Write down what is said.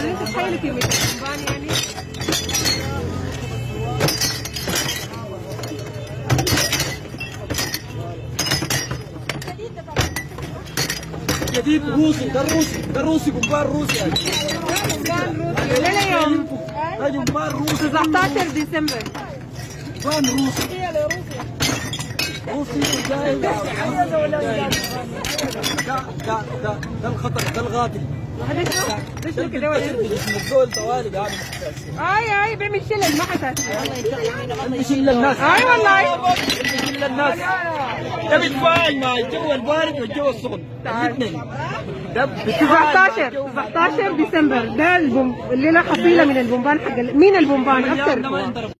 كمية البومبان يعني. جديد روسي ده الروسي ده الروسي بومبار روسي يعني. روسي ليلة يوم. ده بومبار روسي. 19 ديسمبر. بومبار روسي. روسي جاي. ده ده ده ده الخطر ده الغادي ده شنو كده ولا الدول طوالي بيعمل اي اي بيعمل شلل ما حساس بيشيل الناس اي والله بيشيل الناس ده بيتفاعل مع الجو البارد والجو السخن الاثنين ده بيتفاعل مع 19 الجو 19 ديسمبر. ده البوم الليلة حصيله من البومبان حق مين البومبان؟ أكثر